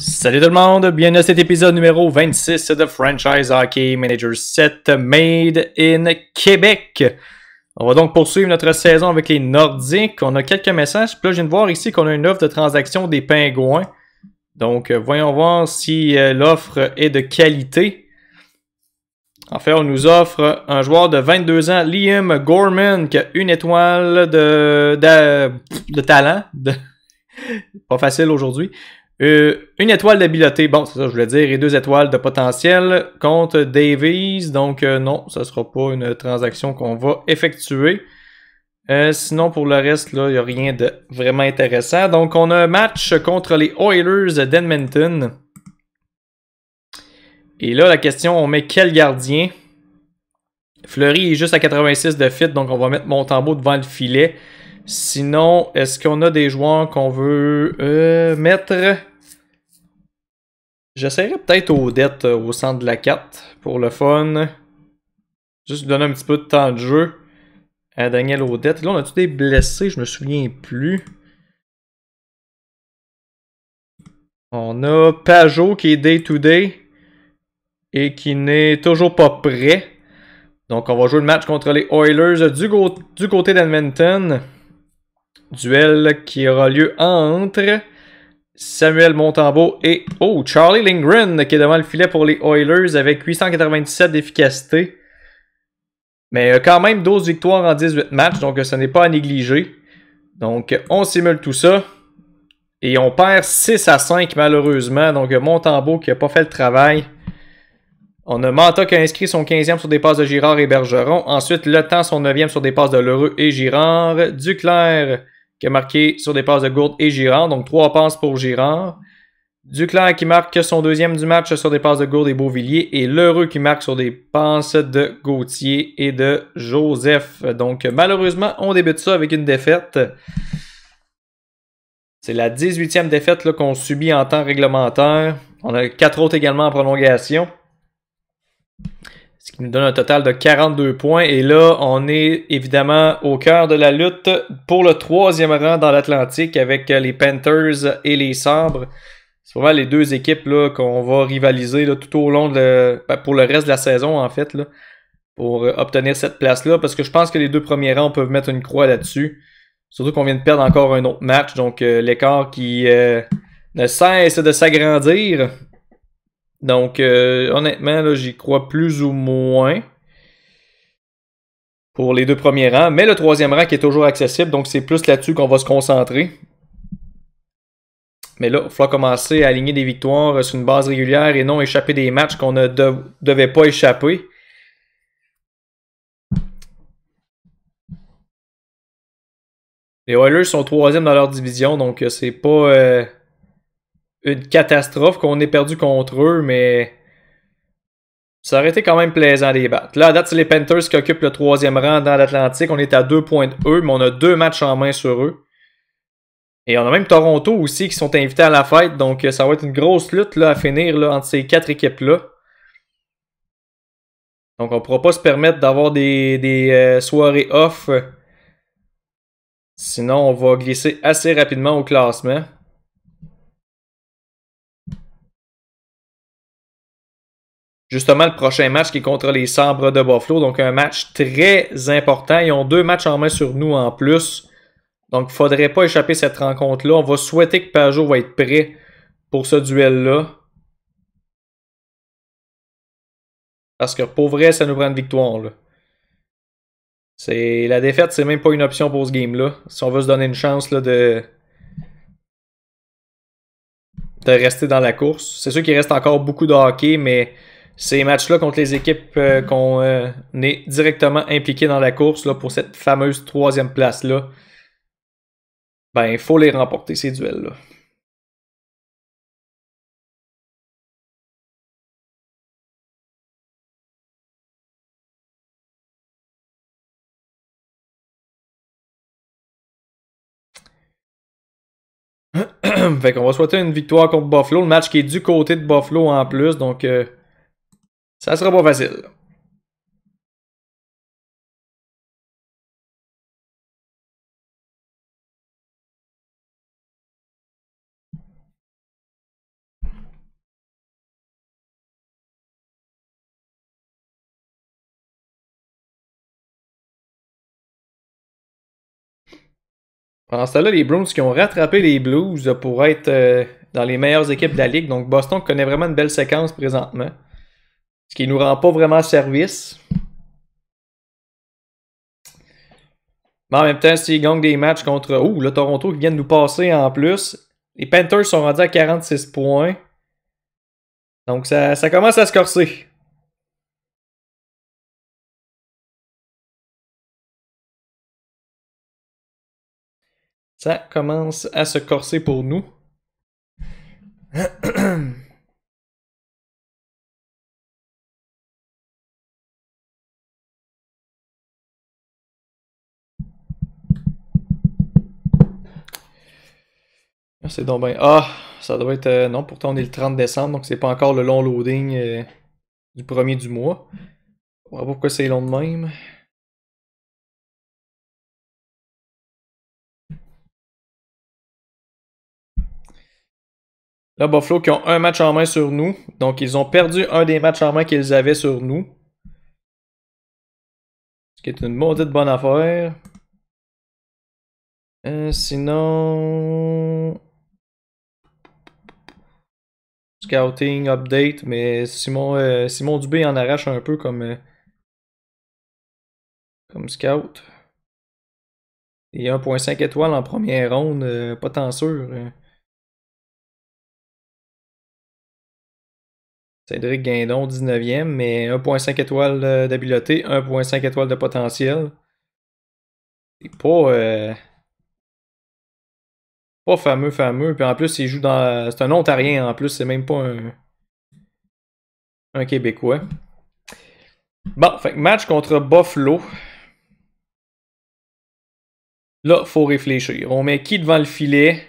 Salut tout le monde, bienvenue à cet épisode numéro 26 de Franchise Hockey Manager 7 Made in Québec. On va donc poursuivre notre saison avec les Nordiques. On a quelques messages. Puis là, je viens de voir ici qu'on a une offre de transaction des pingouins. Donc, euh, voyons voir si euh, l'offre est de qualité. En fait, on nous offre un joueur de 22 ans, Liam Gorman, qui a une étoile de, de, de talent. Pas facile aujourd'hui. Euh, une étoile d'habileté, bon, c'est ça, je voulais dire, et deux étoiles de potentiel contre Davies. Donc, euh, non, ça sera pas une transaction qu'on va effectuer. Euh, sinon, pour le reste, il n'y a rien de vraiment intéressant. Donc, on a un match contre les Oilers d'Edmonton. Et là, la question, on met quel gardien? Fleury est juste à 86 de fit, donc on va mettre Montembeau devant le filet. Sinon, est-ce qu'on a des joueurs qu'on veut mettre? J'essaierai peut-être Odette euh, au centre de la carte pour le fun. Juste donner un petit peu de temps de jeu à Daniel Odette. Là, on a-tu des blessés? Je me souviens plus. On a Pajot qui est day-to-day et qui n'est toujours pas prêt. Donc, on va jouer le match contre les Oilers du, du côté d'Edmonton. Duel qui aura lieu entre Samuel Montembeau et oh, Charlie Lindgren qui est devant le filet pour les Oilers avec 897 d'efficacité. Mais euh, quand même 12 victoires en 18 matchs, donc ce n'est pas à négliger. Donc on simule tout ça. Et on perd 6 à 5 malheureusement. Donc Montembeau qui n'a pas fait le travail. On a Manta qui a inscrit son 15e sur des passes de Girard et Bergeron. Ensuite, Le Temps son 9e sur des passes de Lheureux et Girard. Duclair qui a marqué sur des passes de Gourde et Girard. Donc trois passes pour Girard. Duclair qui marque son deuxième du match sur des passes de Gourde et Beauvillier. Et Lheureux qui marque sur des passes de Gauthier et de Joseph. Donc malheureusement, on débute ça avec une défaite. C'est la 18e défaite qu'on subit en temps réglementaire. On a quatre autres également en prolongation. Ce qui nous donne un total de 42 points. Et là, on est évidemment au cœur de la lutte pour le troisième rang dans l'Atlantique avec les Panthers et les Sabres. C'est vraiment les deux équipes qu'on va rivaliser là, tout au long de ben, pour le reste de la saison en fait là, pour obtenir cette place-là. Parce que je pense que les deux premiers rangs peuvent mettre une croix là-dessus. Surtout qu'on vient de perdre encore un autre match. Donc euh, l'écart qui euh, ne cesse de s'agrandir. Donc, euh, honnêtement, j'y crois plus ou moins pour les deux premiers rangs. Mais le troisième rang qui est toujours accessible, donc c'est plus là-dessus qu'on va se concentrer. Mais là, il faut commencer à aligner des victoires sur une base régulière et non échapper des matchs qu'on ne devait pas échapper. Les Oilers sont troisième dans leur division, donc euh, c'est pas... Euh, une catastrophe qu'on ait perdu contre eux, mais ça aurait été quand même plaisant à les battre. Là, à date, c'est les Panthers qui occupent le troisième rang dans l'Atlantique. On est à deux points de eux, mais on a deux matchs en main sur eux. Et on a même Toronto aussi qui sont invités à la fête, donc ça va être une grosse lutte là, à finir là, entre ces quatre équipes-là. Donc on ne pourra pas se permettre d'avoir des, euh, soirées off. Sinon, on va glisser assez rapidement au classement. Justement le prochain match qui est contre les Sabres de Buffalo. Donc un match très important. Ils ont deux matchs en main sur nous en plus. Donc il ne faudrait pas échapper cette rencontre-là. On va souhaiter que Pajot va être prêt pour ce duel-là. Parce que pour vrai, ça nous prend une victoire. Là. C'est la défaite, c'est même pas une option pour ce game-là. Si on veut se donner une chance là, de de rester dans la course. C'est sûr qu'il reste encore beaucoup de hockey, mais ces matchs-là contre les équipes euh, qu'on euh, est directement impliqué dans la course là, pour cette fameuse troisième place-là, ben, il faut les remporter, ces duels-là. fait qu'on va souhaiter une victoire contre Buffalo, le match qui est du côté de Buffalo en plus, donc euh, ça sera pas facile. Alors, ça là, les Browns qui ont rattrapé les Blues pour être euh, dans les meilleures équipes de la ligue. Donc, Boston connaît vraiment une belle séquence présentement. Ce qui nous rend pas vraiment service. Mais en même temps, s'ils gagnent des matchs contre. Ouh, le Toronto qui vient de nous passer en plus. Les Panthers sont rendus à 46 points. Donc ça, ça commence à se corser. Ça commence à se corser pour nous. c'est donc bien. Ah, ça doit être. Euh, non, pourtant on est le 30 décembre, donc c'est pas encore le long loading euh, du premier du mois. On va voir pourquoi c'est long de même. Là, Buffalo qui ont un match en main sur nous. Donc, ils ont perdu un des matchs en main qu'ils avaient sur nous. Ce qui est une maudite bonne affaire. Euh, sinon... Scouting, update, mais Simon, euh, Simon Dubé en arrache un peu comme, euh, comme scout. Et 1.5 étoiles en première ronde, pas tant sûr. Cédric Guindon, 19e, mais 1.5 étoiles d'habileté, 1.5 étoiles de potentiel. C'est pas. Pas fameux, fameux. Puis en plus, il joue dans. C'est un Ontarien en plus, c'est même pas un. Un Québécois. Bon, match contre Buffalo. Là, faut réfléchir. On met qui devant le filet?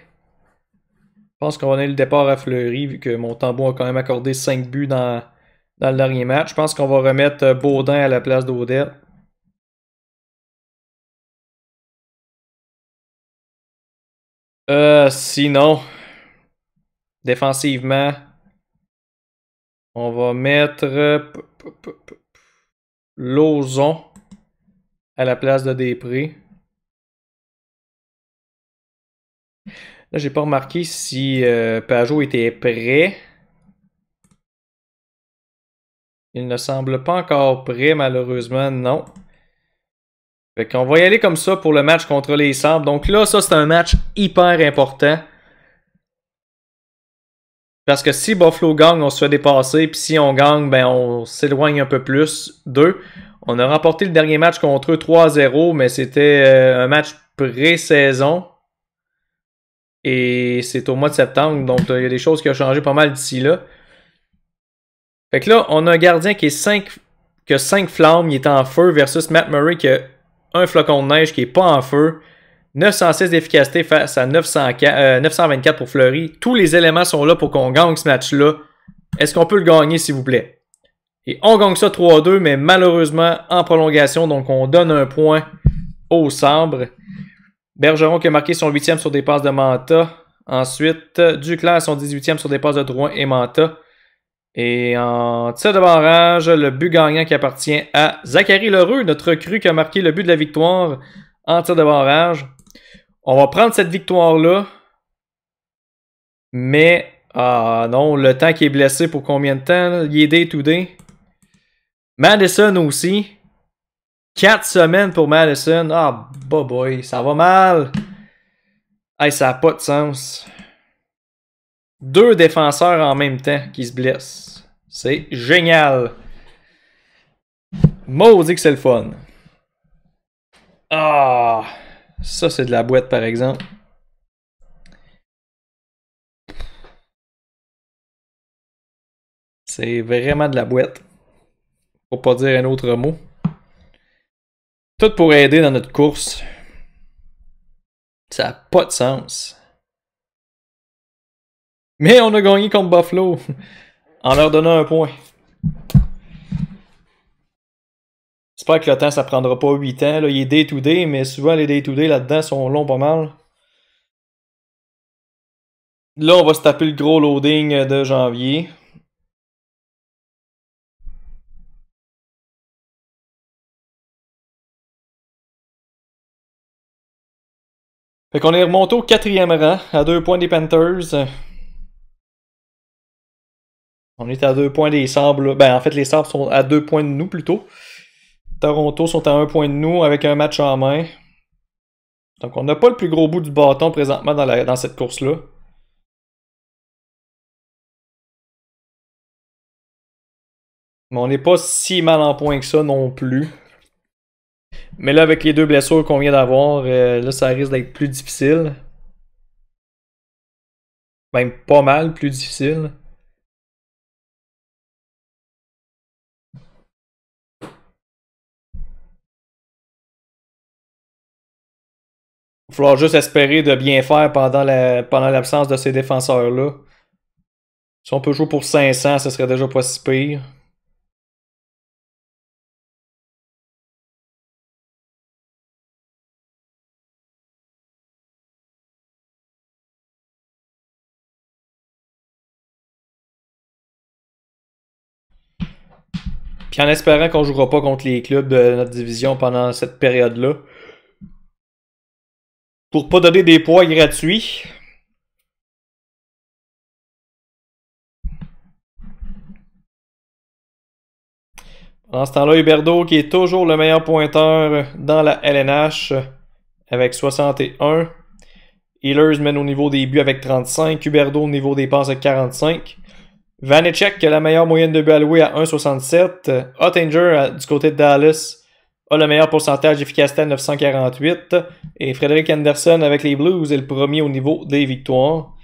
Je pense qu'on va donner le départ à Fleury, vu que mon tambour a quand même accordé 5 buts dans, dans le dernier match. Je pense qu'on va remettre Baudin à la place d'Odette. Euh, sinon, défensivement, on va mettre Lozon à la place de Després. Là, j'ai pas remarqué si euh, Pajot était prêt. Il ne semble pas encore prêt, malheureusement, non. Fait qu'on va y aller comme ça pour le match contre les Sabres. Donc là, ça, c'est un match hyper important. Parce que si Buffalo gagne, on se fait dépasser. Puis si on gagne, ben on s'éloigne un peu plus d'eux. On a remporté le dernier match contre eux 3-0, mais c'était euh, un match pré-saison. Et c'est au mois de septembre, donc il y a des choses qui ont changé pas mal d'ici là. Fait que là, on a un gardien qui est 5 que 5 flammes, il est en feu, versus Matt Murray qui a un flocon de neige qui est pas en feu. 906 d'efficacité face à 924 euh, pour Fleury. Tous les éléments sont là pour qu'on gagne ce match-là. Est-ce qu'on peut le gagner, s'il vous plaît? Et on gagne ça 3-2, mais malheureusement en prolongation, donc on donne un point au sabre. Bergeron qui a marqué son 8e sur des passes de Manta. Ensuite, Duclair son 18e sur des passes de Drouin et Manta. Et en tir de barrage, le but gagnant qui appartient à Zachary Leroux, notre cru qui a marqué le but de la victoire en tir de barrage. On va prendre cette victoire-là. Mais, ah non, le temps qui est blessé pour combien de temps? Il est day to. Madison aussi. 4 semaines pour Madison. Ah, bah boy, ça va mal. Hey, ça n'a pas de sens. Deux défenseurs en même temps qui se blessent. C'est génial. Maudit que c'est le fun. Ah, ça c'est de la boîte par exemple. C'est vraiment de la boîte. Pour pas dire un autre mot. Tout pour aider dans notre course. Ça n'a pas de sens. Mais on a gagné contre Buffalo en leur donnant un point. J'espère que le temps, ça prendra pas 8 ans. Là. Il est day-to-day, mais souvent les day-to-day là-dedans sont longs pas mal. Là, on va se taper le gros loading de janvier. Fait qu'on est remonté au quatrième rang, à deux points des Panthers. On est à deux points des Sabres. Ben, en fait, les Sabres sont à deux points de nous plutôt. Toronto sont à un point de nous avec un match en main. Donc, on n'a pas le plus gros bout du bâton présentement dans, cette course-là. Mais on n'est pas si mal en point que ça non plus. Mais là, avec les deux blessures qu'on vient d'avoir, euh, là, ça risque d'être plus difficile. Même pas mal plus difficile. Il va falloir juste espérer de bien faire pendant l'absence de ces défenseurs-là. Si on peut jouer pour 500, ce serait déjà pas si pire. Puis en espérant qu'on jouera pas contre les clubs de notre division pendant cette période-là. Pour pas donner des poids gratuits. Pendant ce temps-là, Huberdo qui est toujours le meilleur pointeur dans la LNH avec 61. Healers mène au niveau des buts avec 35. Huberdo au niveau des passes avec 45. Vanecek qui a la meilleure moyenne de buts alloués à 1,67. Ottinger du côté de Dallas a le meilleur pourcentage d'efficacité à 948. Et Frédéric Anderson avec les Blues est le premier au niveau des victoires.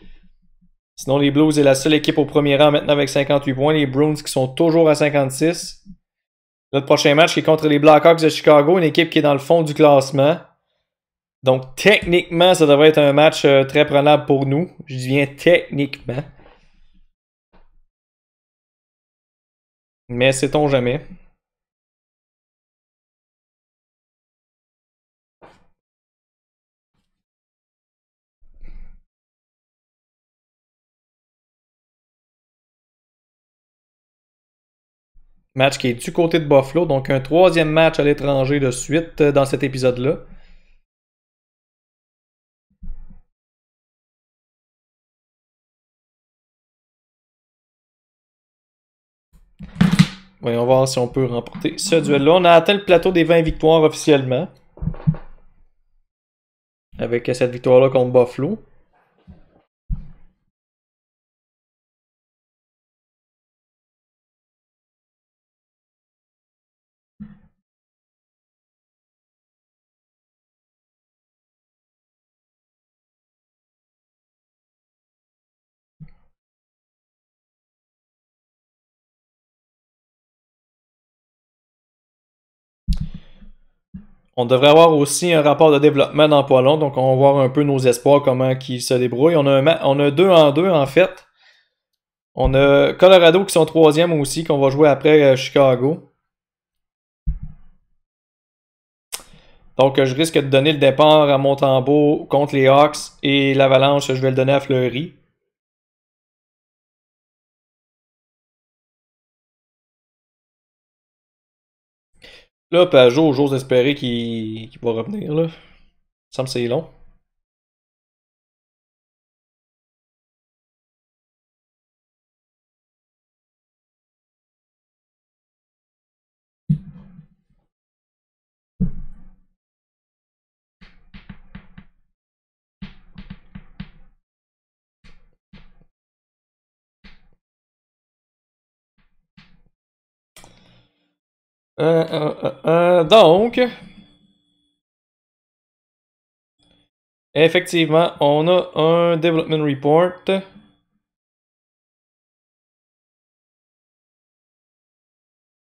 Sinon, les Blues est la seule équipe au premier rang maintenant avec 58 points. Les Bruins qui sont toujours à 56. Notre prochain match est contre les Blackhawks de Chicago, une équipe qui est dans le fond du classement. Donc, techniquement, ça devrait être un match euh, très prenable pour nous. Je dis bien techniquement. Mais sait-on jamais. Match qui est du côté de Buffalo, donc un troisième match à l'étranger de suite euh, dans cet épisode-là. Voyons voir si on peut remporter ce duel-là. On a atteint le plateau des 20 victoires officiellement. Avec cette victoire-là contre Buffalo. On devrait avoir aussi un rapport de développement dans pas long, donc on va voir un peu nos espoirs, comment ils se débrouillent. On a, on a deux en deux en fait. On a Colorado qui sont troisième aussi, qu'on va jouer après euh, Chicago. Donc je risque de donner le départ à Montembeau contre les Hawks et l'Avalanche, je vais le donner à Fleury. Là, Pajot, j'ose espérer qu'il va revenir. Là. Ça me c'est long. Donc, effectivement, on a un development report.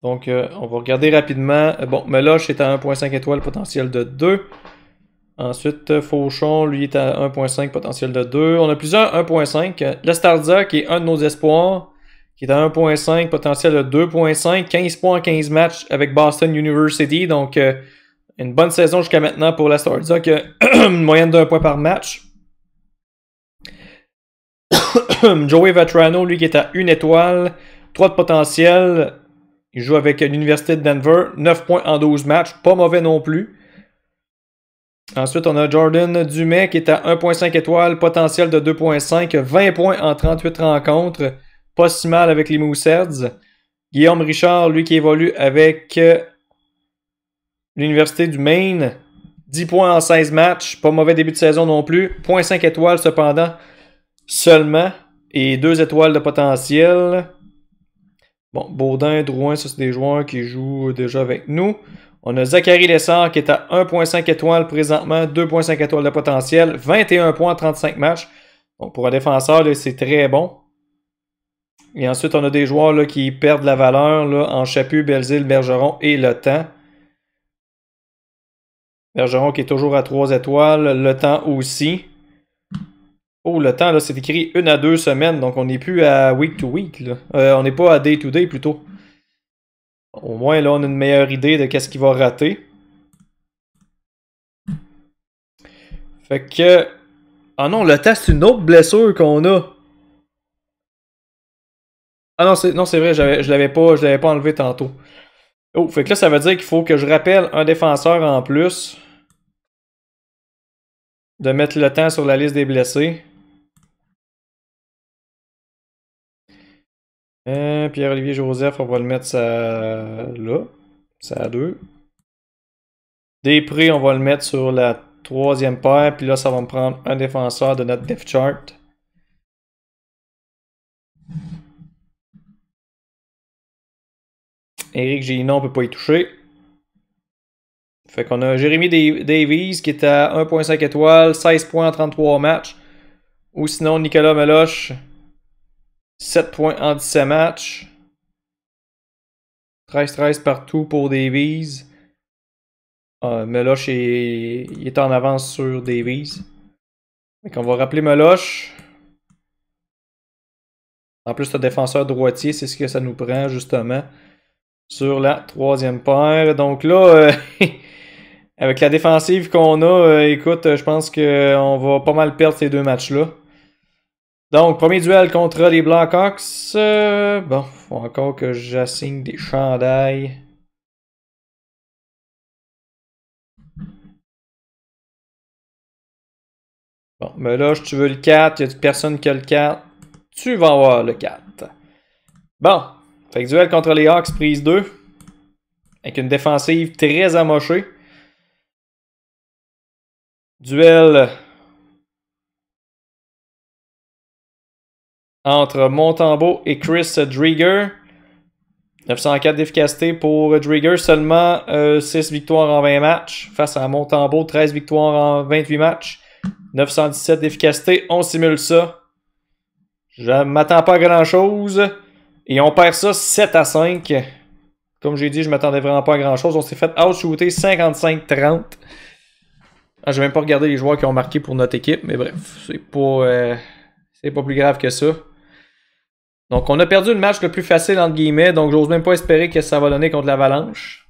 Donc, on va regarder rapidement. Bon, Meloche est à 1.5 étoiles, potentiel de 2. Ensuite, Fauchon, lui, est à 1.5, potentiel de 2. On a plusieurs 1.5. Lestardia, qui est un de nos espoirs, qui est à 1.5, potentiel de 2.5, 15 points en 15 matchs avec Boston University. Donc, euh, une bonne saison jusqu'à maintenant pour la a une moyenne d'un point par match. Joey Vetrano, lui, qui est à 1 étoile, 3 de potentiel. Il joue avec l'Université de Denver, 9 points en 12 matchs, pas mauvais non plus. Ensuite, on a Jordan Dumais qui est à 1.5 étoiles, potentiel de 2.5, 20 points en 38 rencontres. Pas si mal avec les Mooseheads. Guillaume Richard, lui qui évolue avec euh, l'Université du Maine. 10 points en 16 matchs. Pas mauvais début de saison non plus. 0.5 étoiles cependant seulement. Et 2 étoiles de potentiel. Bon, Baudin, Drouin, ça c'est des joueurs qui jouent déjà avec nous. On a Zachary Lessard qui est à 1.5 étoiles présentement, 2.5 étoiles de potentiel, 21 points en 35 matchs. Donc pour un défenseur, c'est très bon. Et ensuite, on a des joueurs là, qui perdent la valeur là, en Chaput, Belzile, Bergeron et Le Temps. Bergeron qui est toujours à 3 étoiles, Le Temps aussi. Oh, le temps, là, c'est écrit une à deux semaines, donc on n'est plus à week to week. Euh, on n'est pas à day to day plutôt. Au moins, là, on a une meilleure idée de qu'est-ce qu'il va rater. Fait que. Ah non, le temps, c'est une autre blessure qu'on a. Ah non, c'est, non, c'est vrai, je l'avais pas, je l'avais pas enlevé tantôt. Oh, fait que là, ça veut dire qu'il faut que je rappelle un défenseur en plus. De mettre le temps sur la liste des blessés. Euh, Pierre-Olivier Joseph, on va le mettre ça là. Ça à deux. Després, on va le mettre sur la troisième paire. Puis là, ça va me prendre un défenseur de notre depth chart. Eric Gino, on peut pas y toucher. Fait qu'on a Jérémy Davies qui est à 1.5 étoiles, 16 points en 33 matchs. Ou sinon Nicolas Meloche 7 points en 17 matchs. 13-13 partout pour Davies. Ah, Meloche est en avance sur Davies. Donc on va rappeler Meloche. En plus, le défenseur droitier, c'est ce que ça nous prend justement sur la troisième paire. Donc là, euh, avec la défensive qu'on a, euh, écoute, je pense qu'on va pas mal perdre ces deux matchs-là. Donc, premier duel contre les Blackhawks. Euh, bon, faut encore que j'assigne des chandails. Bon, mais là, tu veux le 4, il y a personne qui a le 4. Tu vas avoir le 4. Bon, duel contre les Hawks, prise 2. Avec une défensive très amochée. Duel entre Montembeau et Chris Drieger. 904 d'efficacité pour Drieger, seulement 6 euh, victoires en 20 matchs face à Montembeau, 13 victoires en 28 matchs. 917 d'efficacité, on simule ça. Je m'attends pas à grand chose. Et on perd ça 7 à 5. Comme j'ai dit, je m'attendais vraiment pas à grand chose. On s'est fait outshooter 55-30. Ah, je vais même pas regarder les joueurs qui ont marqué pour notre équipe, mais bref, c'est pas, euh, c'est pas plus grave que ça. Donc, on a perdu le match le plus facile, entre guillemets, donc j'ose même pas espérer que ça va donner contre l'Avalanche.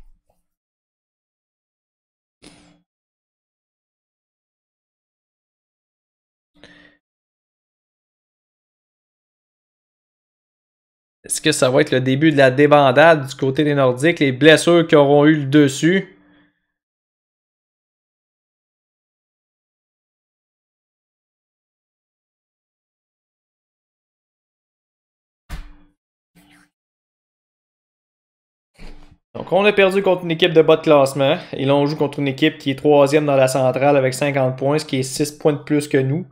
Est-ce que ça va être le début de la débandade du côté des Nordiques, les blessures qui auront eu le dessus? Donc, on a perdu contre une équipe de bas de classement. Et là, on joue contre une équipe qui est troisième dans la centrale avec 50 points, ce qui est 6 points de plus que nous,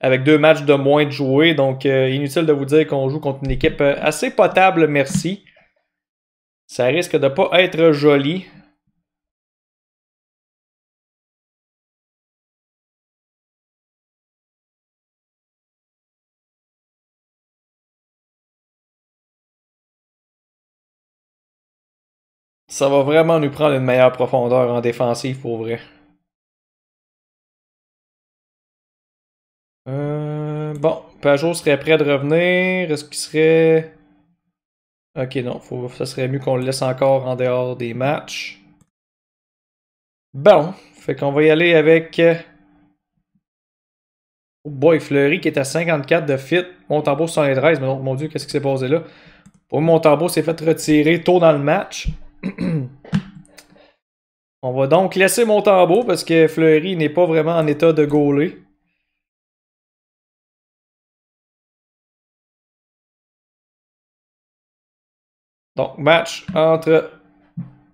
avec deux matchs de moins de jouer. Donc, euh, inutile de vous dire qu'on joue contre une équipe euh, assez potable, merci. Ça risque de pas être joli. Ça va vraiment nous prendre une meilleure profondeur en défensive pour vrai. Euh, bon, Pajot serait prêt de revenir. Est-ce qu'il serait. Ok, non, ça serait mieux qu'on le laisse encore en dehors des matchs. Bon, fait qu'on va y aller avec. Oh boy, Fleury qui est à 54 de fit. Montembeau 113. Mais mon dieu, qu'est-ce qui s'est passé là? Pour Montembeau s'est fait retirer tôt dans le match. On va donc laisser Montembeau parce que Fleury n'est pas vraiment en état de gauler. Donc, match entre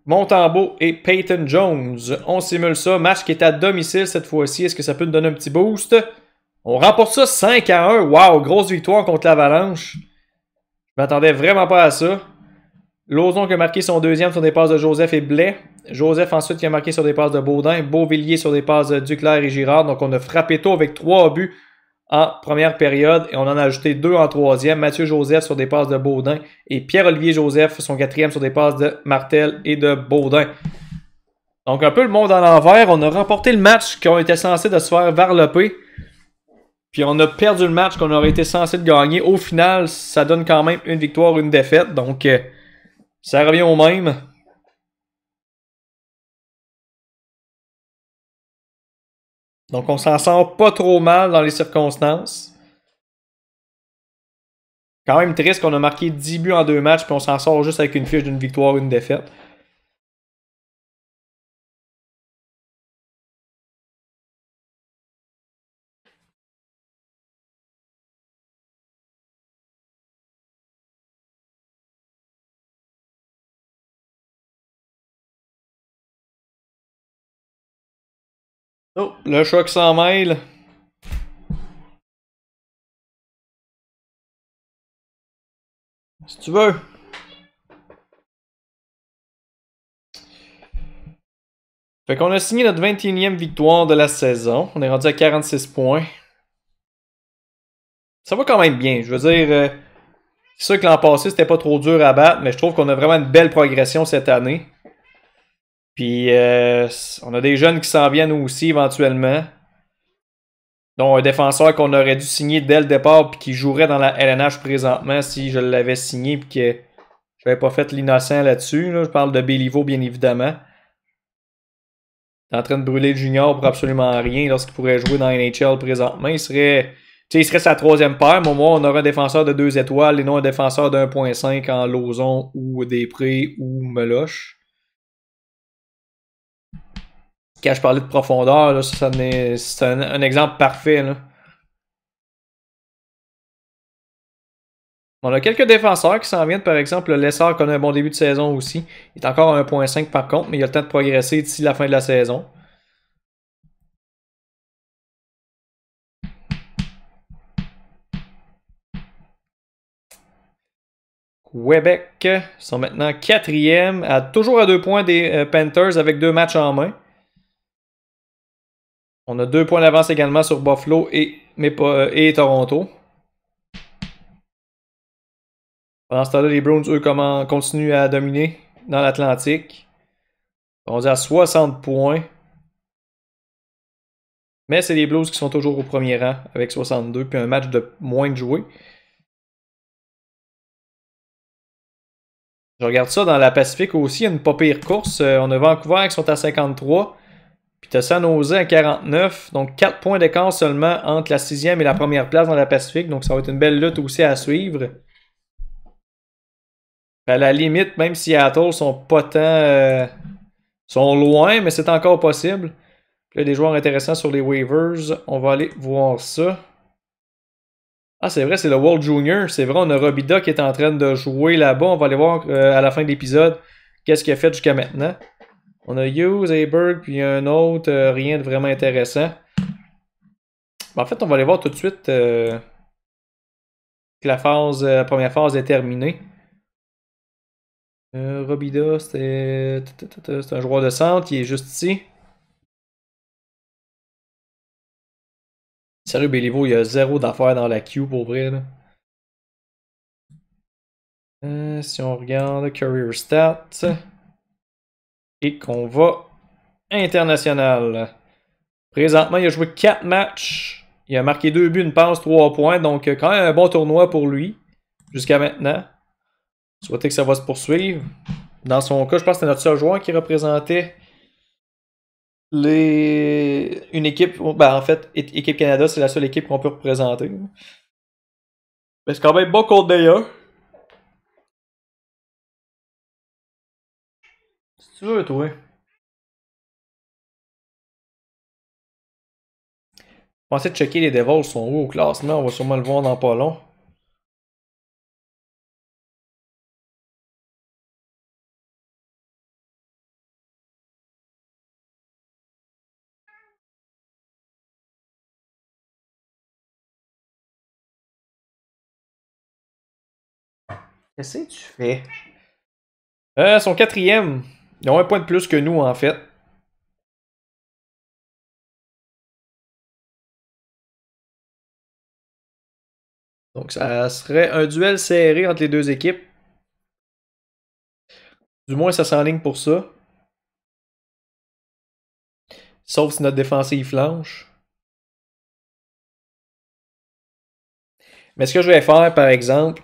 Montembeau et Peyton Jones. On simule ça. Match qui est à domicile cette fois-ci. Est-ce que ça peut nous donner un petit boost? On remporte ça 5 à 1. Wow, grosse victoire contre l'Avalanche. Je m'attendais vraiment pas à ça. Lozon qui a marqué son deuxième sur des passes de Joseph et Blais. Joseph ensuite qui a marqué sur des passes de Baudin. Beauvillier sur des passes de Duclair et Girard. Donc on a frappé tôt avec 3 buts en première période et on en a ajouté deux en troisième. Mathieu Joseph sur des passes de Baudin et Pierre-Olivier Joseph, son quatrième sur des passes de Martel et de Baudin. Donc un peu le monde à l'envers. On a remporté le match qu'on était censé de se faire varloper. Puis on a perdu le match qu'on aurait été censé de gagner. Au final, ça donne quand même une victoire, une défaite. Donc euh, ça revient au même. Donc on s'en sort pas trop mal dans les circonstances. Quand même triste qu'on a marqué 10 buts en deux matchs, puis on s'en sort juste avec une fiche d'une victoire, une défaite. Le choc s'en mêle. Si tu veux. Fait qu'on a signé notre 21e victoire de la saison. On est rendu à 46 points. Ça va quand même bien. Je veux dire, euh, c'est sûr que l'an passé, c'était pas trop dur à battre, mais je trouve qu'on a vraiment une belle progression cette année. Puis euh, on a des jeunes qui s'en viennent aussi éventuellement. Dont un défenseur qu'on aurait dû signer dès le départ puis qui jouerait dans la LNH présentement si je l'avais signé puis que j'avais pas fait l'innocent là-dessus. Je parle de Béliveau bien évidemment. En train de brûler le junior pour absolument rien lorsqu'il pourrait jouer dans NHL présentement. Il serait, il serait sa troisième paire, mais au moins on aurait un défenseur de 2 étoiles et non un défenseur de 1.5 en Lozon ou Després ou Meloche. Quand je parlais de profondeur, c'est un, exemple parfait. On a quelques défenseurs qui s'en viennent, par exemple, le Lessard connaît un bon début de saison aussi. Il est encore à 1.5 par contre, mais il a le temps de progresser d'ici la fin de la saison. Québec sont maintenant quatrième, à, toujours à deux points des euh, Panthers avec deux matchs en main. On a deux points d'avance également sur Buffalo et, euh, et Toronto. Pendant ce temps-là, les Browns, eux, continuent à dominer dans l'Atlantique. On est à 60 points. Mais c'est les Blues qui sont toujours au premier rang avec 62, puis un match de moins de jouer. Je regarde ça dans la Pacifique aussi, il y a une pas pire course. Euh, on a Vancouver qui sont à 53. Puis tu as San Jose à 49. Donc 4 points d'écart seulement entre la sixième et la première place dans la Pacifique. Donc ça va être une belle lutte aussi à suivre. À la limite, même si Seattle sont pas tant. Euh, sont loin, mais c'est encore possible. y a des joueurs intéressants sur les waivers. On va aller voir ça. Ah, c'est vrai, c'est le World Junior. C'est vrai, on a Robida qui est en train de jouer là-bas. On va aller voir euh, à la fin de l'épisode qu'est-ce qu'il a fait jusqu'à maintenant. On a Hughes, Aberg, puis un autre, euh, rien de vraiment intéressant. en fait, on va aller voir tout de suite euh, que la phase, euh, la première phase est terminée. Robida, c'est un joueur de centre qui est juste ici. Sérieux, Béliveau, il y a zéro d'affaires dans la queue pour vrai. si on regarde Career Stats et qu'on va international. Présentement, il a joué 4 matchs. Il a marqué 2 buts, une passe, 3 points. Donc, quand même un bon tournoi pour lui jusqu'à maintenant. Souhaiter que ça va se poursuivre. Dans son cas, je pense que c'était notre seul joueur qui représentait les... une équipe. Ben, en fait, Équipe Canada, c'est la seule équipe qu'on peut représenter. Mais c'est quand même bon contre d'ailleurs. tu veux, toi? Pensez de checker les Devils sont où au classement, on va sûrement le voir dans pas long. Qu'est-ce que tu fais? Euh, son quatrième. Ils ont un point de plus que nous, en fait. Donc, ça serait un duel serré entre les deux équipes. Du moins, ça s'enligne pour ça. Sauf si notre défensive flanche. Mais ce que je vais faire, par exemple,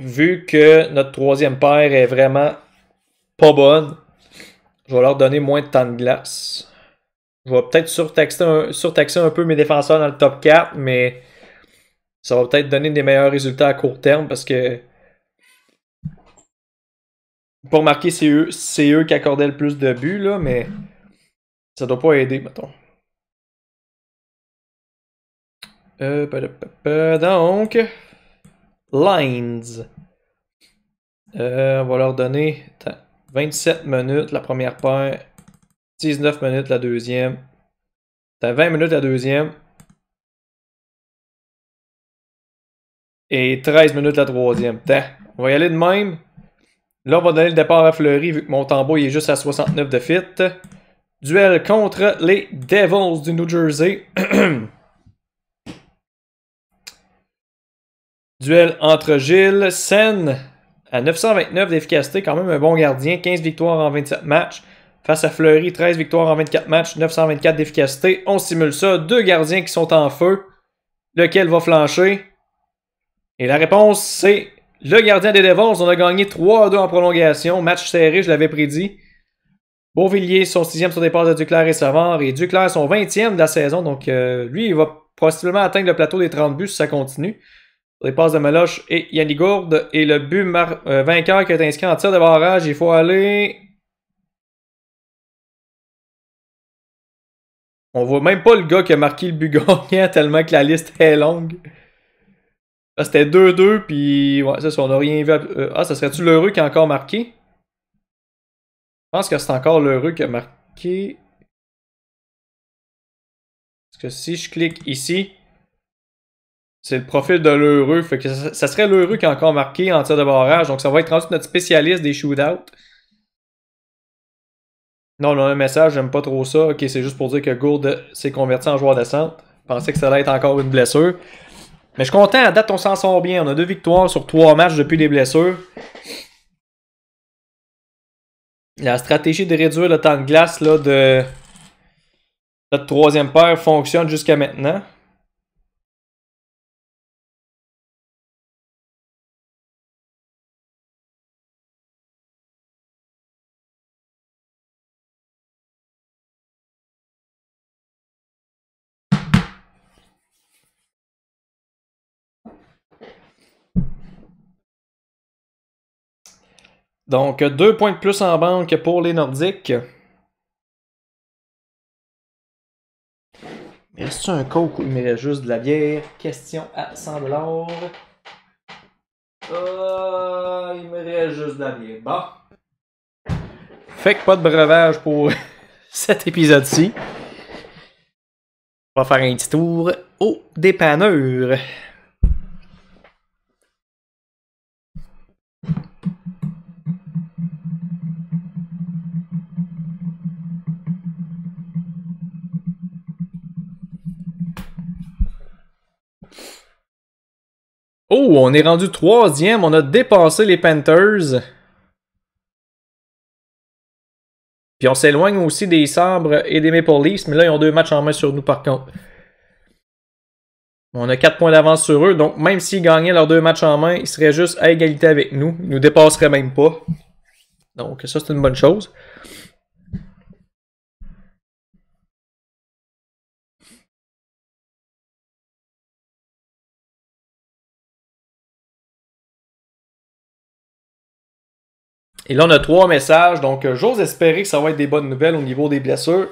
vu que notre troisième paire est vraiment pas bonne, je vais leur donner moins de temps de glace. Je vais peut-être surtaxer un, peu mes défenseurs dans le top 4, mais ça va peut-être donner des meilleurs résultats à court terme parce que pour marquer, c'est eux, eux qui accordaient le plus de buts, là, mais ça doit pas aider, mettons. Euh, donc, Lines. Euh, on va leur donner 27 minutes la première paire, 19 minutes la deuxième, 20 minutes la deuxième, et 13 minutes la troisième. On va y aller de même. Là, on va donner le départ à Fleury vu que mon tambour est juste à 69 de fit. Duel contre les Devils du New Jersey. Duel entre Gilles, Sen à 929 d'efficacité, quand même un bon gardien, 15 victoires en 27 matchs. Face à Fleury, 13 victoires en 24 matchs, 924 d'efficacité. On simule ça. Deux gardiens qui sont en feu. Lequel va flancher? Et la réponse, c'est le gardien des Devils. On a gagné 3-2 en prolongation. Match serré, je l'avais prédit. Beauvilliers, son sixième sur des passes de Duclair et Savard. Et Duclair, son 20e de la saison. Donc, euh, lui, il va possiblement atteindre le plateau des 30 buts si ça continue les passes de Meloche et Yannick Gourde. Et le but euh, vainqueur qui est inscrit en tir de barrage, il faut aller. On voit même pas le gars qui a marqué le but gagnant tellement que la liste est longue. C'était 2-2, puis ouais, ça, on n'a rien vu. Euh, ah, ça serait-tu l'heureux qui a encore marqué? Je pense que c'est encore l'heureux qui a marqué. Parce que si je clique ici, c'est le profil de l'heureux. Ça, serait l'heureux qui a encore marqué en tir de barrage. Donc ça va être rendu notre spécialiste des shootouts. Non, on a un message, j'aime pas trop ça. Ok, c'est juste pour dire que Gould s'est converti en joueur de centre. Je pensais que ça allait être encore une blessure. Mais je suis content, à date, on s'en sort bien. On a deux victoires sur trois matchs depuis les blessures. La stratégie de réduire le temps de glace là, de notre troisième paire fonctionne jusqu'à maintenant. Donc, deux points de plus en banque pour les Nordiques. Mais reste un coke ou il me reste juste de la bière? Question à 100$. Euh, il me reste juste de la bière. Bon. Fait que pas de breuvage pour cet épisode-ci. On va faire un petit tour au dépanneur. Oh, on est rendu troisième. On a dépassé les Panthers. Puis on s'éloigne aussi des Sabres et des Maple Leafs. Mais là, ils ont deux matchs en main sur nous par contre. On a quatre points d'avance sur eux. Donc même s'ils gagnaient leurs deux matchs en main, ils seraient juste à égalité avec nous. Ils nous dépasseraient même pas. Donc ça, c'est une bonne chose. Et là, on a trois messages. Donc, euh, j'ose espérer que ça va être des bonnes nouvelles au niveau des blessures.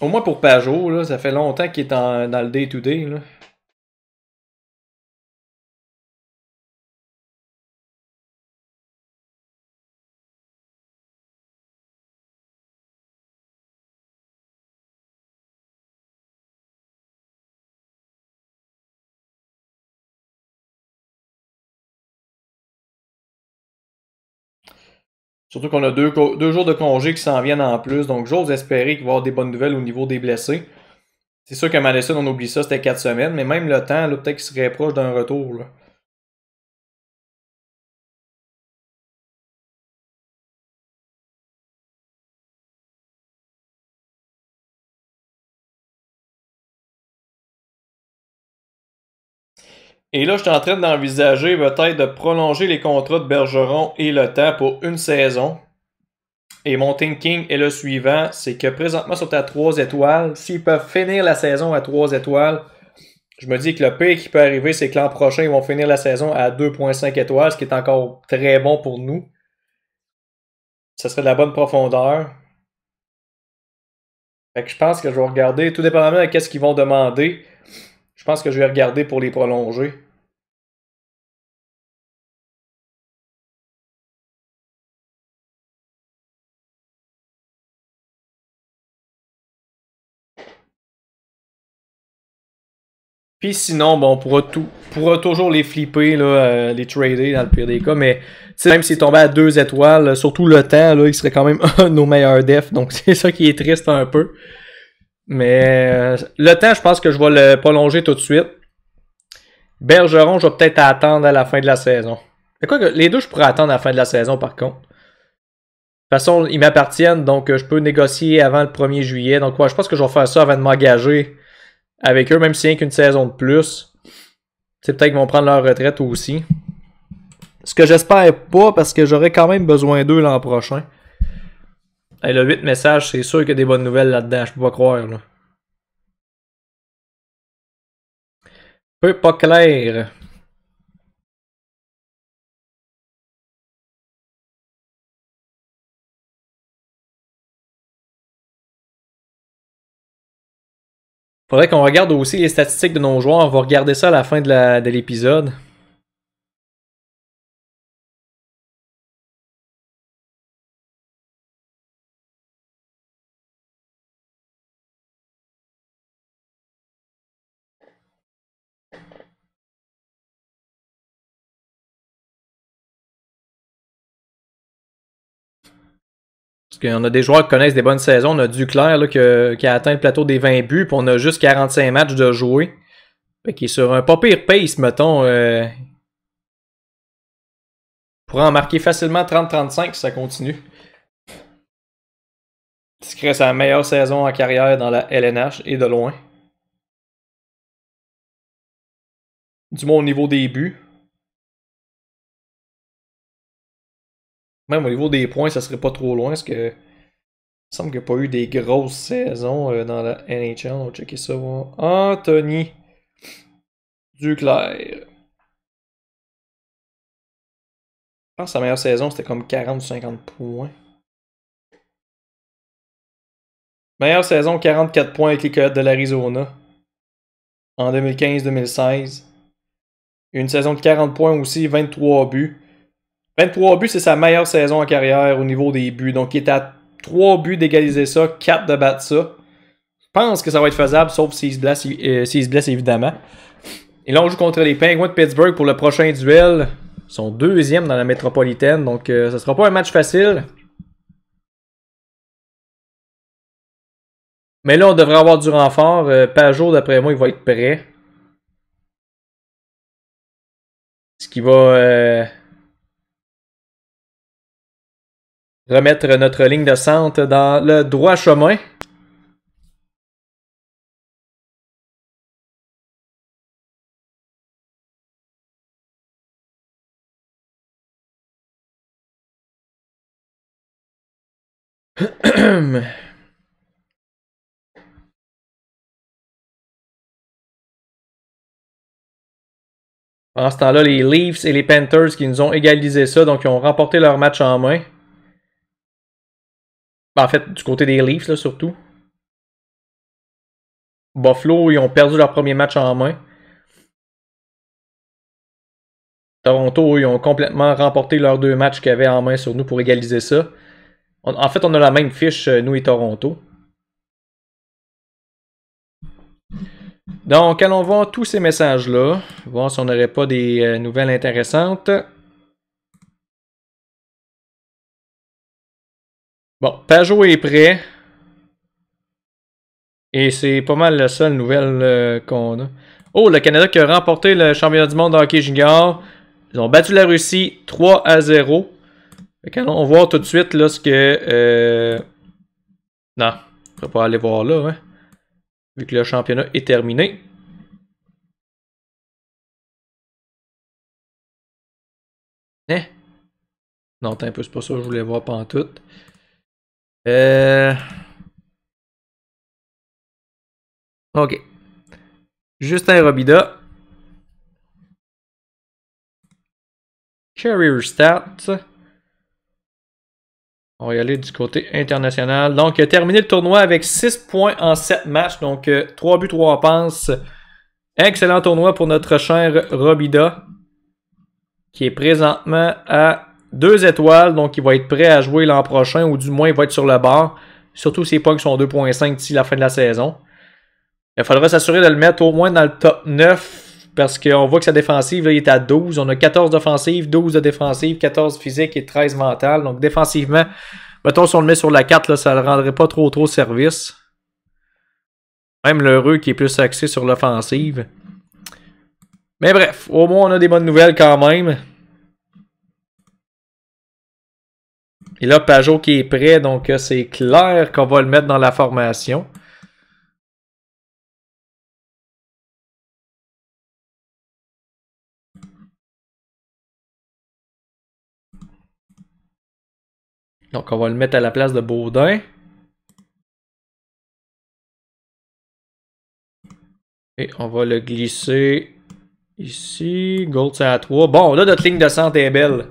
Au moins pour Pajot, là, ça fait longtemps qu'il est dans le day-to-day. -day, Surtout qu'on a deux, jours de congé qui s'en viennent en plus, donc j'ose espérer qu'il va y avoir des bonnes nouvelles au niveau des blessés. C'est sûr qu'à Madison, on oublie ça, c'était quatre semaines, mais même le temps, peut-être qu'il serait proche d'un retour. Là. Et là, je suis en train d'envisager peut-être de prolonger les contrats de Bergeron et le temps pour une saison. Et mon thinking est le suivant, c'est que présentement, ils sont à 3 étoiles. S'ils peuvent finir la saison à 3 étoiles, je me dis que le pire qui peut arriver, c'est que l'an prochain, ils vont finir la saison à 2.5 étoiles, ce qui est encore très bon pour nous. Ça serait de la bonne profondeur. Fait que je pense que je vais regarder, tout dépendamment de qu'est-ce qu'ils vont demander, pense que je vais regarder pour les prolonger. Puis sinon, bon, on pourra, tout, pourra toujours les flipper, là, euh, les trader dans le pire des cas, mais même s'il tombait à deux étoiles, surtout le temps, là, il serait quand même un de nos meilleurs defs, donc c'est ça qui est triste un peu. Mais euh, le temps, je pense que je vais le prolonger tout de suite. Bergeron, je vais peut-être attendre à la fin de la saison. Quoi les deux, je pourrais attendre à la fin de la saison par contre. De toute façon, ils m'appartiennent, donc euh, je peux négocier avant le 1er juillet. Donc ouais, je pense que je vais faire ça avant de m'engager avec eux, même si c'est qu'une saison de plus. C'est peut-être qu'ils vont prendre leur retraite aussi. Ce que j'espère pas, parce que j'aurai quand même besoin d'eux l'an prochain. Et le 8 messages, c'est sûr qu'il y a des bonnes nouvelles là-dedans, je peux pas croire. Là. Peu pas clair. Faudrait qu'on regarde aussi les statistiques de nos joueurs. On va regarder ça à la fin de l'épisode. Parce qu'on a des joueurs qui connaissent des bonnes saisons. On a Duclair là, qui a atteint le plateau des 20 buts, puis on a juste 45 matchs de jouer. Fait qu'il est sur un pas pire pace, mettons. Euh... Pour en marquer facilement 30-35 si ça continue. Ce qui sa meilleure saison en carrière dans la LNH et de loin. Du moins au niveau des buts. Même au niveau des points, ça serait pas trop loin, parce que. Il semble qu'il n'y a pas eu des grosses saisons euh, dans la NHL. On va checker ça. Anthony Duclair. Je pense que sa meilleure saison, c'était comme 40 ou 50 points. Meilleure saison, 44 points avec les Coyotes de l'Arizona. En 2015-2016. Une saison de 40 points aussi, 23 buts. 23 buts, c'est sa meilleure saison en carrière au niveau des buts. Donc, il est à 3 buts d'égaliser ça, 4 de battre ça. Je pense que ça va être faisable, sauf s'il se blesse, euh, se blesse évidemment. Et là, on joue contre les Penguins de Pittsburgh pour le prochain duel. Ils sont deuxième dans la métropolitaine, donc euh, ça sera pas un match facile. Mais là, on devrait avoir du renfort. Euh, Pajot, d'après moi, il va être prêt. Ce qui va... remettre notre ligne de centre dans le droit chemin. Pendant ce temps-là, les Leafs et les Panthers qui nous ont égalisé ça, donc ils ont remporté leur match en main. Ben, en fait, du côté des Leafs, là, surtout. Buffalo, ils ont perdu leur premier match en main. Toronto, ils ont complètement remporté leurs deux matchs qu'ils avaient en main sur nous pour égaliser ça. en fait, on a la même fiche, euh, nous et Toronto. Donc, allons voir tous ces messages-là. Voir si on n'aurait pas des euh, nouvelles intéressantes. Bon, Pajot est prêt. Et c'est pas mal la seule nouvelle euh, qu'on a. Oh, le Canada qui a remporté le championnat du monde de hockey junior. Ils ont battu la Russie 3 à 0. on va voir tout de suite là. Euh... Non, on va pas aller voir là, hein, vu que le championnat est terminé. Hein? Non, t'es un peu, c'est pas ça je voulais voir pendant tout. Euh... Ok. Justin Robida. Career Stats. On va y aller du côté international. Donc, il terminé le tournoi avec 6 points en 7 matchs. Donc, 3 euh, buts, 3 passes. Excellent tournoi pour notre cher Robida. Qui est présentement à 2 étoiles. Donc, il va être prêt à jouer l'an prochain. Ou du moins, il va être sur le bord. Surtout ses points sont 2.5 d'ici la fin de la saison. Il faudra s'assurer de le mettre au moins dans le top 9 parce qu'on voit que sa défensive, est à 12. On a 14 d'offensive, 12 de défensive, 14 physique et 13 mental. Donc défensivement, mettons si on le met sur la carte, ça ne rendrait pas trop trop service. Même l'heureux qui est plus axé sur l'offensive. Mais bref, au moins on a des bonnes nouvelles quand même. Et là, Pajot qui est prêt, donc euh, c'est clair qu'on va le mettre dans la formation. Donc, on va le mettre à la place de Baudin. Et on va le glisser ici. Gold, c'est à 3. Bon, là, notre ligne de centre est belle.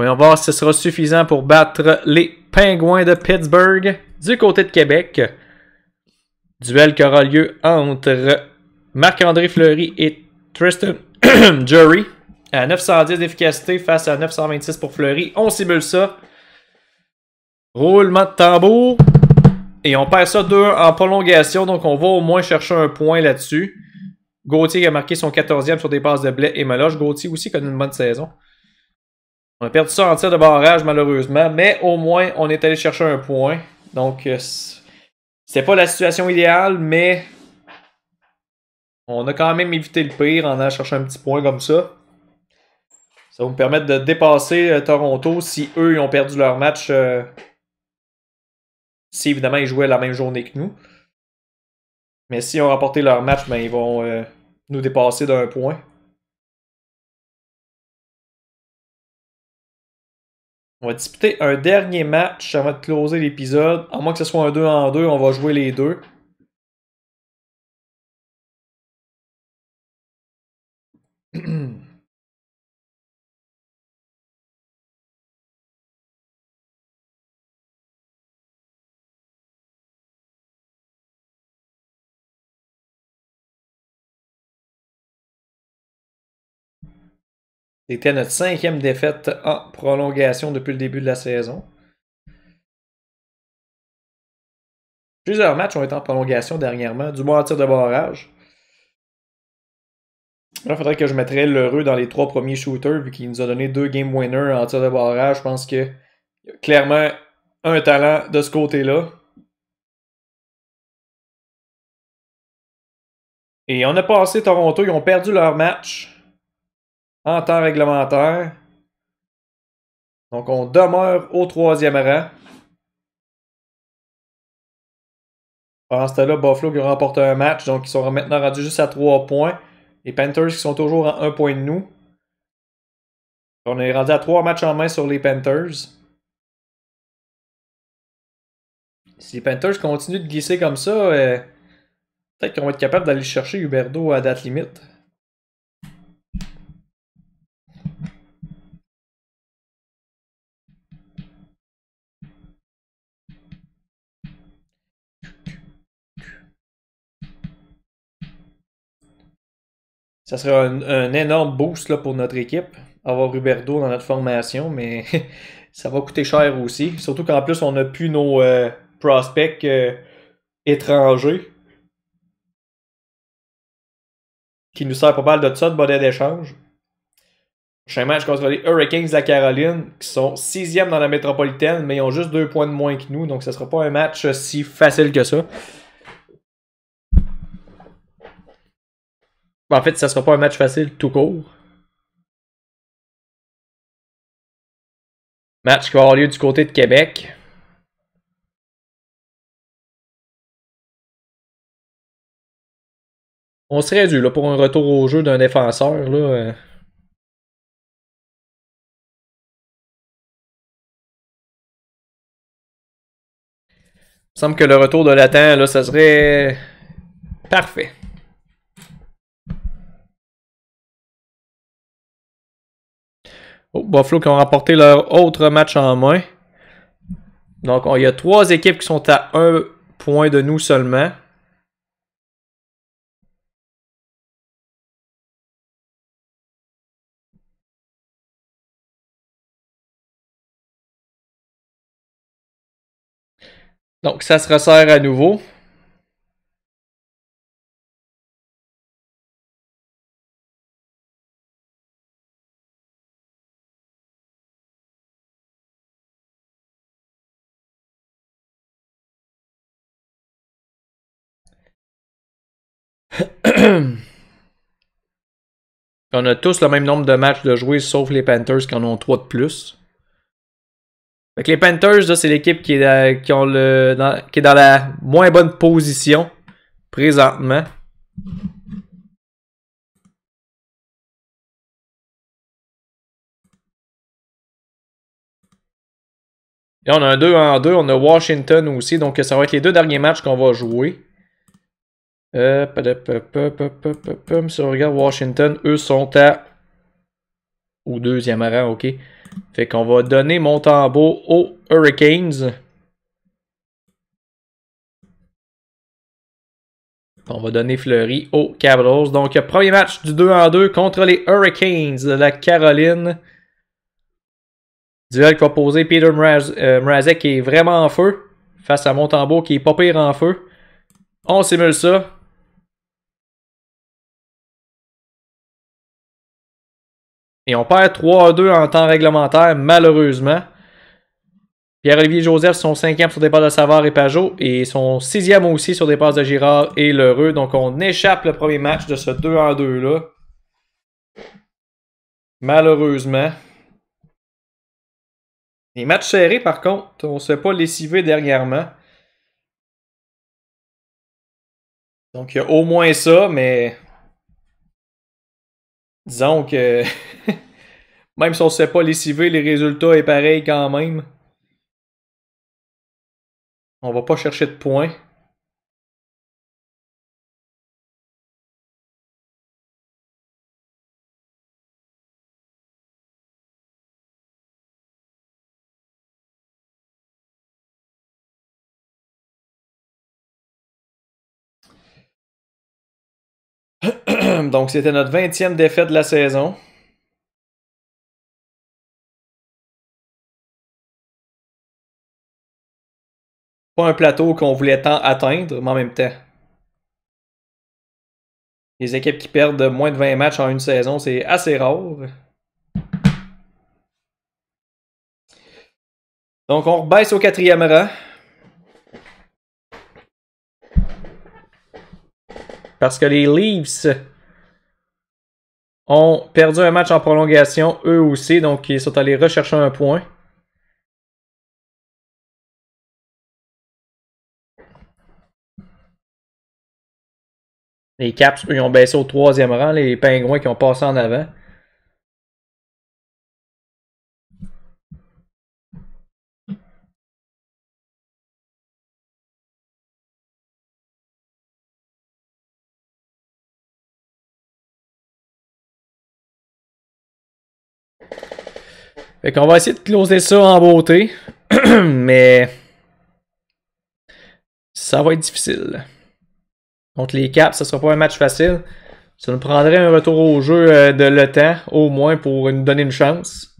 Voyons voir si ce sera suffisant pour battre les Pingouins de Pittsburgh du côté de Québec. Duel qui aura lieu entre Marc-André Fleury et Tristan Jury à 910 d'efficacité face à 926 pour Fleury. On simule ça. Roulement de tambour. Et on perd ça 2 en prolongation, donc on va au moins chercher un point là-dessus. Gauthier a marqué son 14e sur des passes de blé et Meloche. Gauthier aussi connaît une bonne saison. On a perdu ça en tir de barrage malheureusement, mais au moins on est allé chercher un point. Donc euh, c'est pas la situation idéale, mais on a quand même évité le pire en allant chercher un petit point comme ça. Ça va me permettre de dépasser euh, Toronto si eux ont perdu leur match. Euh, si évidemment ils jouaient la même journée que nous. Mais s'ils ont remporté leur match, ben, ils vont nous dépasser d'un point. On va disputer un dernier match avant de closer l'épisode. À moins que ce soit un 2 en 2, on va jouer les deux. C'était notre cinquième défaite en prolongation depuis le début de la saison. Plusieurs matchs ont été en prolongation dernièrement, du moins en tir de barrage. Là, il faudrait que je mettrais l'heureux dans les trois premiers shooters, vu qu'il nous a donné deux game winners en tir de barrage. Je pense que y a clairement un talent de ce côté-là. Et on a passé Toronto, ils ont perdu leur match en temps réglementaire. Donc, on demeure au troisième rang. Pendant ce temps-là, Buffalo qui remporte un match, donc ils sont maintenant rendus juste à 3 points. Les Panthers qui sont toujours à 1 point de nous. On est rendu à 3 matchs en main sur les Panthers. Si les Panthers continuent de glisser comme ça, euh, peut-être qu'on va être capable d'aller chercher Huberdo à date limite. Ça serait un, énorme boost là, pour notre équipe, avoir Huberdo dans notre formation, mais ça va coûter cher aussi. Surtout qu'en plus, on n'a plus nos euh, prospects euh, étrangers. Qui nous sert pas mal de ça, de bonnet d'échange. Prochain match contre les Hurricanes de la Caroline, qui sont sixième dans la métropolitaine, mais ils ont juste deux points de moins que nous, donc ce sera pas un match si facile que ça. En fait, ça sera pas un match facile tout court. Match qui va avoir lieu du côté de Québec. On serait dû là, pour un retour au jeu d'un défenseur. Là. Euh. Il me semble que le retour de Latin, là, ça serait parfait. Oh, Buffalo qui ont remporté leur autre match en main. Donc, il y a trois équipes qui sont à un point de nous seulement. Donc, ça se resserre à nouveau. On a tous le même nombre de matchs de jouer, sauf les Panthers qui en ont 3 de plus. les Panthers, c'est l'équipe qui, le, qui est dans la moins bonne position présentement. Et on a un 2 en 2, on a Washington aussi, donc ça va être les deux derniers matchs qu'on va jouer. Euh, si on regarde Washington, eux sont à. Au deuxième rang, ok. Fait qu'on va donner Montembeau aux Hurricanes. On va donner Fleury aux Capitals. Donc, premier match du 2 en 2 contre les Hurricanes de la Caroline. Duel qui va poser Peter euh, Mrazek qui est vraiment en feu. Face à Montembeau qui est pas pire en feu. On simule ça. Et on perd 3-2 en temps réglementaire, malheureusement. Pierre-Olivier Joseph, son cinquième sur des passes de Savard et Pajot, et son sixième aussi sur des passes de Girard et Lheureux. Donc on échappe le premier match de ce 2 en 2 là. Malheureusement. Les matchs serrés, par contre, on ne s'est pas lessivé dernièrement. Donc il y a au moins ça, mais disons que même si on ne sait pas lessiver, les résultats est pareil quand même. On va pas chercher de points. Donc, c'était notre 20e défaite de la saison. Pas un plateau qu'on voulait tant atteindre, mais en même temps. Les équipes qui perdent moins de 20 matchs en une saison, c'est assez rare. Donc, on rebaisse au quatrième rang. Parce que les Leafs ont perdu un match en prolongation, eux aussi, donc ils sont allés rechercher un point. Les Caps, eux, ils ont baissé au troisième rang, les Pingouins qui ont passé en avant. Fait qu'on va essayer de closer ça en beauté. Mais ça va être difficile. Contre les Caps, ce sera pas un match facile. Ça nous prendrait un retour au jeu euh, de le temps, au moins, pour nous donner une chance.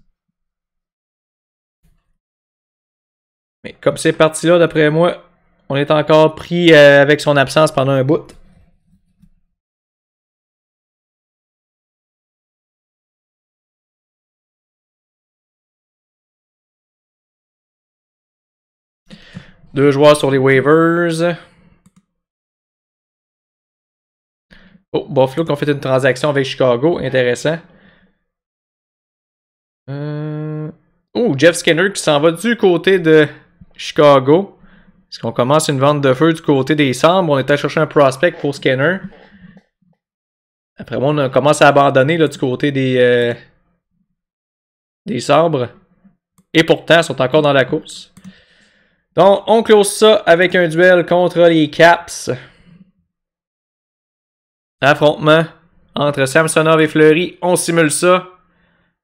Mais comme c'est parti là, d'après moi, on est encore pris euh, avec son absence pendant un bout. Deux joueurs sur les waivers. Oh, Buffalo qui ont fait une transaction avec Chicago. Intéressant. Euh, oh, Jeff Skinner qui s'en va du côté de Chicago. Est-ce qu'on commence une vente de feu du côté des Sabres? On est allé chercher un prospect pour Skinner. Après moi, on commence à abandonner là, du côté des, euh, des Sabres. Et pourtant, ils sont encore dans la course. Donc, on close ça avec un duel contre les Caps. Affrontement entre Samsonov et Fleury. On simule ça.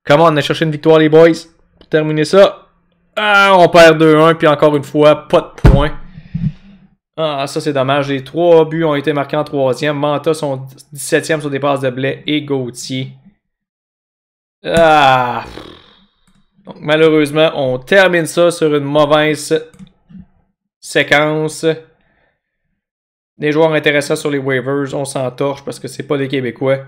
Comment on a cherché une victoire, les boys? Pour terminer ça. Ah, on perd 2-1, puis encore une fois, pas de points. Ah, ça c'est dommage. Les trois buts ont été marqués en troisième. Manta sont 17e sur des passes de blé et Gauthier. Ah. Donc malheureusement, on termine ça sur une mauvaise séquence. Des joueurs intéressants sur les waivers, on s'en torche parce que c'est pas des Québécois.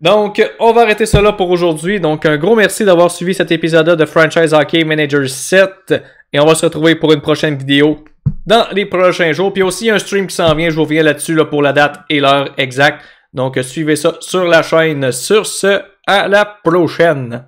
Donc, on va arrêter cela pour aujourd'hui. Donc, un gros merci d'avoir suivi cet épisode de Franchise Hockey Manager 7. Et on va se retrouver pour une prochaine vidéo dans les prochains jours. Puis aussi, un stream qui s'en vient. Je vous reviens là-dessus là, pour la date et l'heure exacte. Donc, suivez ça sur la chaîne. Sur ce, à la prochaine.